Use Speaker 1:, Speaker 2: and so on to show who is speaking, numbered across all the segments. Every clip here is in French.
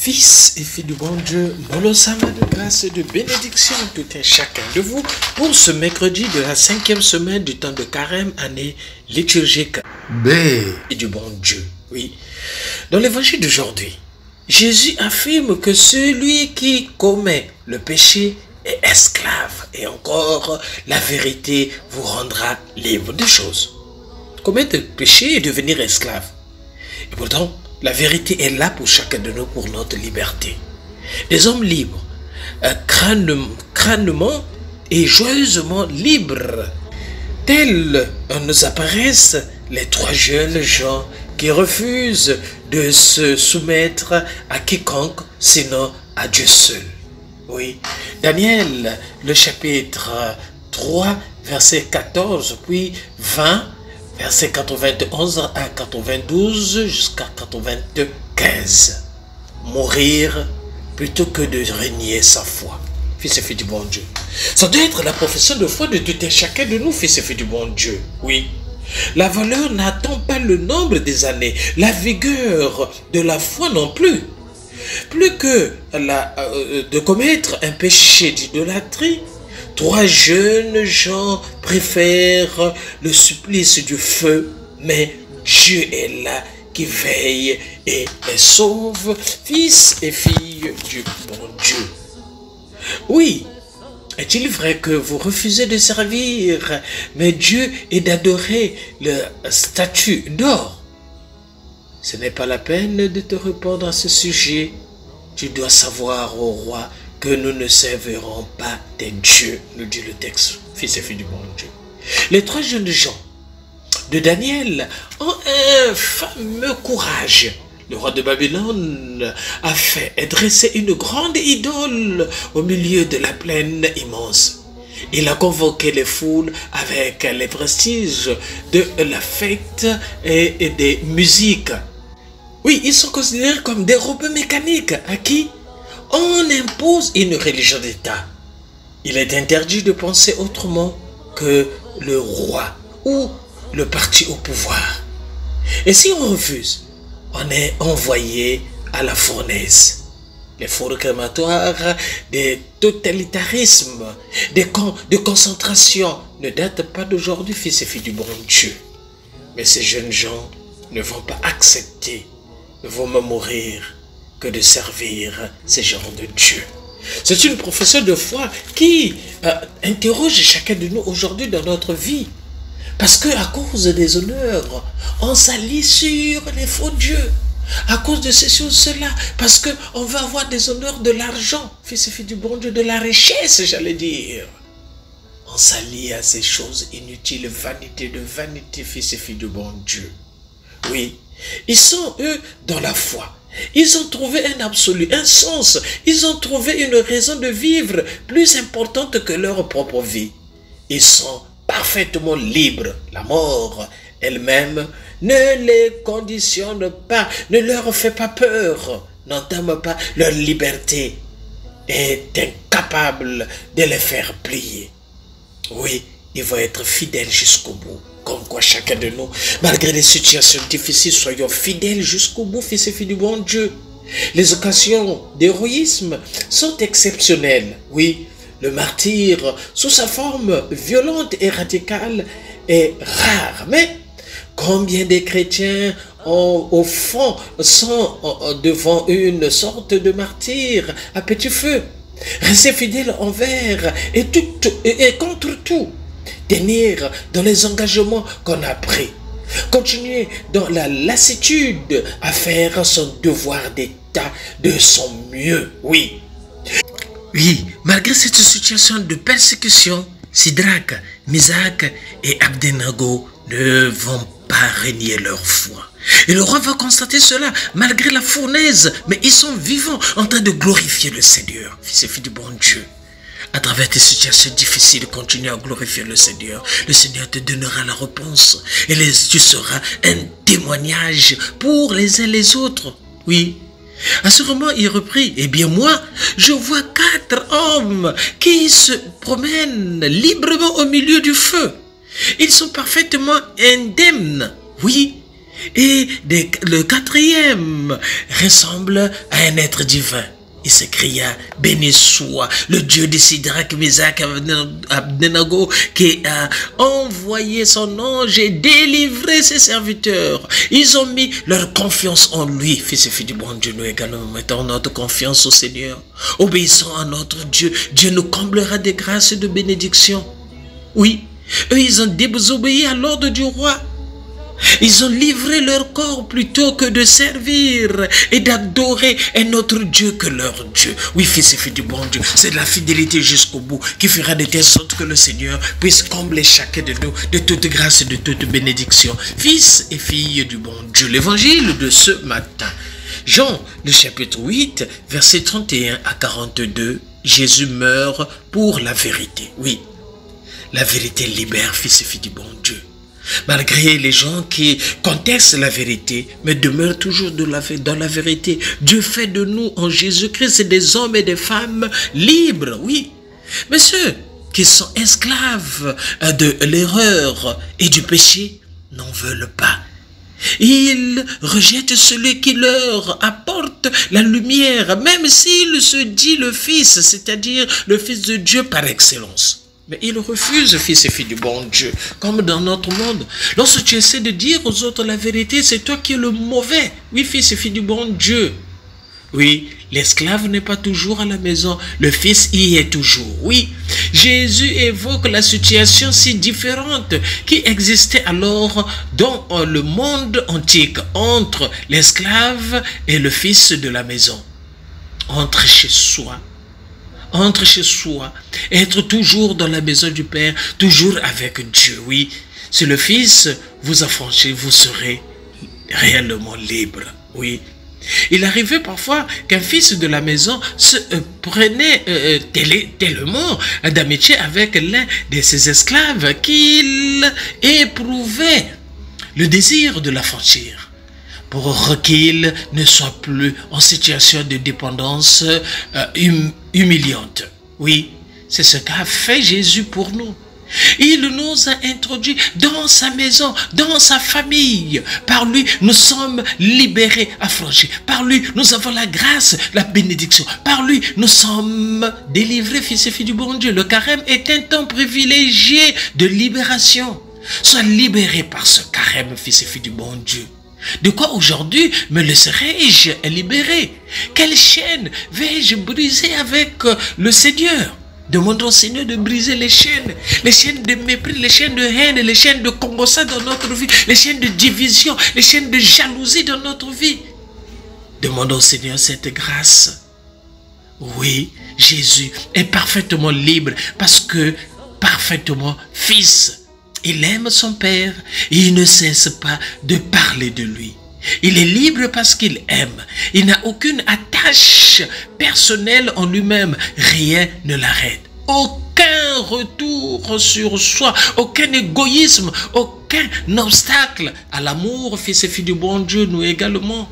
Speaker 1: Fils et filles du bon Dieu, monosama de grâce et de bénédiction à tout un chacun de vous pour ce mercredi de la cinquième semaine du temps de carême, année liturgique. B et du bon Dieu. Oui. Dans l'évangile d'aujourd'hui, Jésus affirme que celui qui commet le péché est esclave. Et encore, la vérité vous rendra libre de choses. Commettre le péché et devenir esclave. Et pourtant, la vérité est là pour chacun de nous, pour notre liberté. Des hommes libres, euh, crânement et joyeusement libres. Tels nous apparaissent les trois jeunes gens qui refusent de se soumettre à quiconque, sinon à Dieu seul. Oui, Daniel, le chapitre 3, verset 14, puis 20, verset 91 à 92 jusqu'à 95. Mourir plutôt que de régner sa foi. Fils et fils du bon Dieu. Ça doit être la profession de foi de tout un chacun de nous, fils et fils du bon Dieu. Oui. La valeur n'attend pas le nombre des années, la vigueur de la foi non plus. Plus que la, euh, de commettre un péché d'idolâtrie, Trois jeunes gens préfèrent le supplice du feu, mais Dieu est là qui veille et sauve, fils et filles du bon Dieu. Oui, est-il vrai que vous refusez de servir, mais Dieu est d'adorer le statut d'or? Ce n'est pas la peine de te répondre à ce sujet. Tu dois savoir, au roi, que nous ne servirons pas des dieux, nous dit le texte, fils et filles du bon Dieu. Les trois jeunes gens de Daniel ont un fameux courage. Le roi de Babylone a fait dresser une grande idole au milieu de la plaine immense. Il a convoqué les foules avec les prestiges de la fête et des musiques. Oui, ils sont considérés comme des robots mécaniques à qui on impose une religion d'État. Il est interdit de penser autrement que le roi ou le parti au pouvoir. Et si on refuse, on est envoyé à la fournaise. Les fours crématoires, des totalitarismes, des camps de concentration ne datent pas d'aujourd'hui, fils et filles du bon Dieu. Mais ces jeunes gens ne vont pas accepter, de vont mourir que de servir ces gens de Dieu. C'est une profession de foi qui euh, interroge chacun de nous aujourd'hui dans notre vie. Parce que à cause des honneurs, on s'allie sur les faux dieux. À cause de ceci ou cela. Parce qu'on veut avoir des honneurs de l'argent. Fils et fille du bon Dieu, de la richesse, j'allais dire. On s'allie à ces choses inutiles, vanité de vanité, fils et fille du bon Dieu. Oui, ils sont, eux, dans la foi. Ils ont trouvé un absolu, un sens. Ils ont trouvé une raison de vivre plus importante que leur propre vie. Ils sont parfaitement libres. La mort elle-même ne les conditionne pas, ne leur fait pas peur, n'entame pas leur liberté, est incapable de les faire plier. Oui, ils vont être fidèles jusqu'au bout. Comme quoi chacun de nous, malgré les situations difficiles, soyons fidèles jusqu'au bout, fils et filles du bon Dieu. Les occasions d'héroïsme sont exceptionnelles. Oui, le martyr, sous sa forme violente et radicale, est rare. Mais combien de chrétiens, au fond, sont devant une sorte de martyr à petit feu? Rester fidèles envers et contre tout tenir dans les engagements qu'on a pris, continuer dans la lassitude à faire son devoir d'État de son mieux, oui. Oui, malgré cette situation de persécution, Sidrak, Misak et Abdenago ne vont pas régner leur foi. Et le roi va constater cela malgré la fournaise, mais ils sont vivants en train de glorifier le Seigneur, fils et fils du bon Dieu. À travers tes situations difficiles, continue à glorifier le Seigneur. Le Seigneur te donnera la réponse. Et tu seras un témoignage pour les uns les autres. Oui. À ce moment, il reprit, eh bien moi, je vois quatre hommes qui se promènent librement au milieu du feu. Ils sont parfaitement indemnes. Oui, Et le quatrième ressemble à un être divin. Il s'écria, béni soit le Dieu de Sidrach, Mesach, Abdenago, qui a envoyé son ange et délivré ses serviteurs. Ils ont mis leur confiance en lui. Fils et filles du bon Dieu, nous également mettons notre confiance au Seigneur. Obéissons à notre Dieu. Dieu nous comblera de grâces et de bénédictions. Oui, eux, ils ont désobéi à l'ordre du roi. Ils ont livré leur corps plutôt que de servir et d'adorer un autre Dieu que leur Dieu. Oui, fils et filles du bon Dieu, c'est de la fidélité jusqu'au bout qui fera de telle sorte que le Seigneur puisse combler chacun de nous de toute grâce et de toute bénédiction. Fils et filles du bon Dieu, l'évangile de ce matin. Jean, le chapitre 8, verset 31 à 42, Jésus meurt pour la vérité. Oui, la vérité libère, fils et filles du bon Dieu. Malgré les gens qui contestent la vérité, mais demeurent toujours dans la vérité. Dieu fait de nous en Jésus-Christ des hommes et des femmes libres, oui. Mais ceux qui sont esclaves de l'erreur et du péché n'en veulent pas. Ils rejettent celui qui leur apporte la lumière, même s'il se dit le Fils, c'est-à-dire le Fils de Dieu par excellence. Mais ils refusent, fils et filles du bon Dieu, comme dans notre monde. Lorsque tu essaies de dire aux autres la vérité, c'est toi qui es le mauvais. Oui, fils et filles du bon Dieu. Oui, l'esclave n'est pas toujours à la maison, le fils y est toujours. Oui, Jésus évoque la situation si différente qui existait alors dans le monde antique entre l'esclave et le fils de la maison. Entre chez soi entre chez soi, être toujours dans la maison du Père, toujours avec Dieu. Oui, si le Fils vous affranchit, vous serez réellement libre. Oui. Il arrivait parfois qu'un fils de la maison se euh, prenait euh, euh, tellement d'amitié avec l'un de ses esclaves qu'il éprouvait le désir de l'affranchir pour qu'il ne soit plus en situation de dépendance euh, hum, humiliante. Oui, c'est ce qu'a fait Jésus pour nous. Il nous a introduits dans sa maison, dans sa famille. Par lui, nous sommes libérés, affranchis. Par lui, nous avons la grâce, la bénédiction. Par lui, nous sommes délivrés, fils et filles du bon Dieu. Le carême est un temps privilégié de libération. Sois libéré par ce carême, fils et filles du bon Dieu. De quoi aujourd'hui me laisserai-je libérer Quelle chaîne vais-je briser avec euh, le Seigneur? Demandons au Seigneur de briser les chaînes, les chaînes de mépris, les chaînes de haine, les chaînes de combat dans notre vie, les chaînes de division, les chaînes de jalousie dans notre vie. Demandons au Seigneur cette grâce. Oui, Jésus est parfaitement libre parce que parfaitement fils. Il aime son Père et il ne cesse pas de parler de lui. Il est libre parce qu'il aime. Il n'a aucune attache personnelle en lui-même. Rien ne l'arrête. Aucun retour sur soi, aucun égoïsme, aucun obstacle à l'amour, fils et filles du bon Dieu, nous également.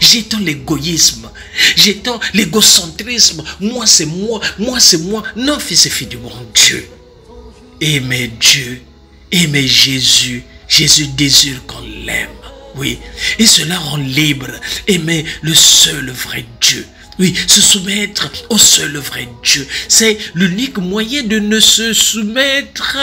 Speaker 1: J'étends l'égoïsme, j'étends l'égocentrisme. Moi, c'est moi, moi, c'est moi. Non, fils et filles du bon Dieu. Aimez Dieu Aimer Jésus, Jésus désire qu'on l'aime. Oui, et cela rend libre. Aimer le seul vrai Dieu. Oui, se soumettre au seul vrai Dieu. C'est l'unique moyen de ne se soumettre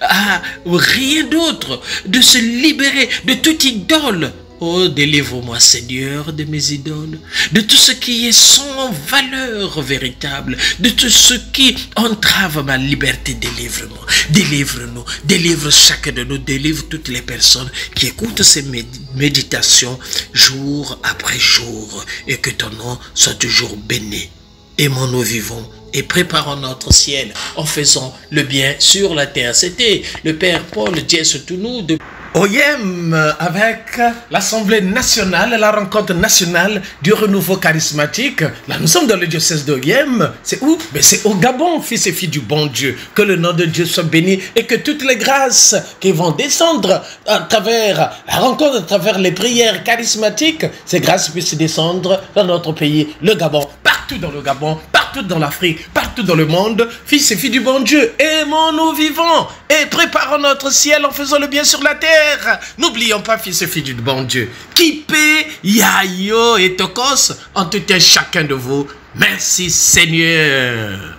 Speaker 1: à rien d'autre, de se libérer de toute idole Oh, délivre-moi Seigneur de mes idoles, de tout ce qui est sans valeur véritable, de tout ce qui entrave ma liberté, délivre-moi, délivre-nous, délivre chacun de nous, délivre toutes les personnes qui écoutent ces méditations jour après jour et que ton nom soit toujours béni. Aimons-nous vivons et préparons notre ciel en faisant le bien sur la terre. C'était le Père Paul nous de OIM avec l'Assemblée nationale, la rencontre nationale du renouveau charismatique. Là, nous sommes dans le diocèse d'OIM. C'est où? Mais c'est au Gabon, fils et filles du bon Dieu. Que le nom de Dieu soit béni et que toutes les grâces qui vont descendre à travers la rencontre, à travers les prières charismatiques, ces grâces puissent descendre dans notre pays, le Gabon, partout dans le Gabon, partout partout dans l'Afrique, partout dans le monde, fils et filles du bon Dieu, aimons-nous vivants et préparons notre ciel en faisant le bien sur la terre. N'oublions pas, fils et filles du bon Dieu, Kipe, Yayo et Tokos en tout un chacun de vous. Merci Seigneur.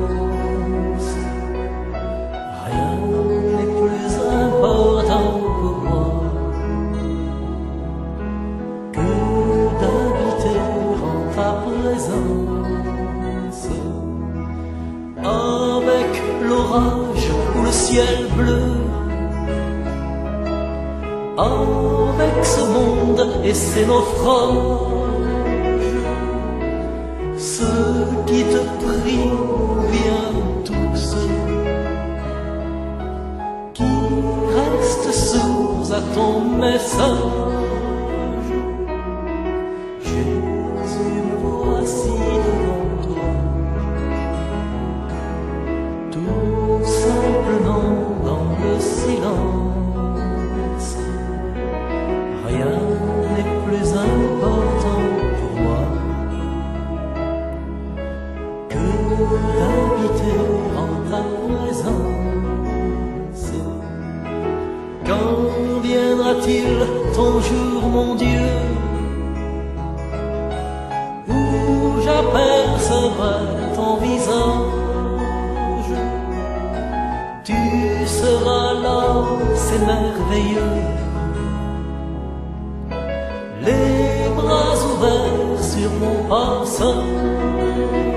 Speaker 2: avec ce monde et ses naufrages. Ceux qui te prient, viennent tous, qui restent sourds à ton message. Mon Dieu, où j'apercevrai ton visage? Tu seras là, c'est merveilleux. les bras ouverts sur mon passage.